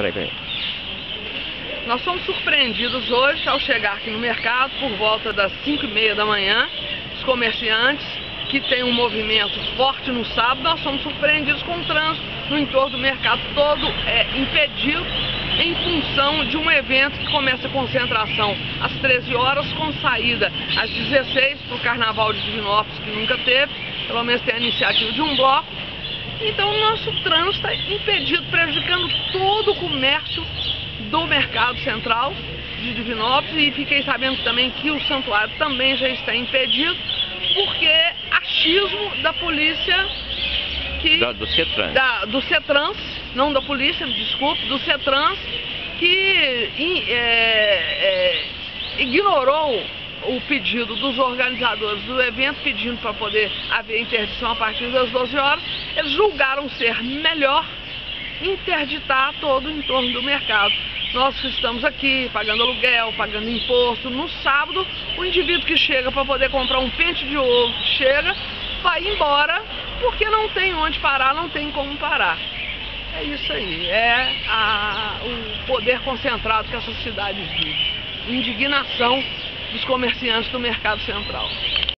Peraí, peraí. Nós fomos surpreendidos hoje ao chegar aqui no mercado por volta das 5 e meia da manhã. Os comerciantes que têm um movimento forte no sábado, nós fomos surpreendidos com o trânsito no entorno do mercado todo é, impedido em função de um evento que começa a concentração às 13 horas com saída às 16 para o Carnaval de Divinópolis, que nunca teve, pelo menos tem a iniciativa de um bloco. Então o nosso trânsito está impedido, prejudicando todo o comércio do Mercado Central de Divinópolis e fiquei sabendo também que o santuário também já está impedido, porque achismo da polícia que... Da, do CETRANS. Da, do CETRANS, não da polícia, desculpe, do CETRANS, que é, é, ignorou o pedido dos organizadores do evento, pedindo para poder haver interdição a partir das 12 horas, eles julgaram ser melhor interditar todo o entorno do mercado. Nós estamos aqui pagando aluguel, pagando imposto. No sábado, o indivíduo que chega para poder comprar um pente de ovo, chega, vai embora, porque não tem onde parar, não tem como parar. É isso aí, é a, o poder concentrado que essa cidade vive. Indignação dos comerciantes do mercado central.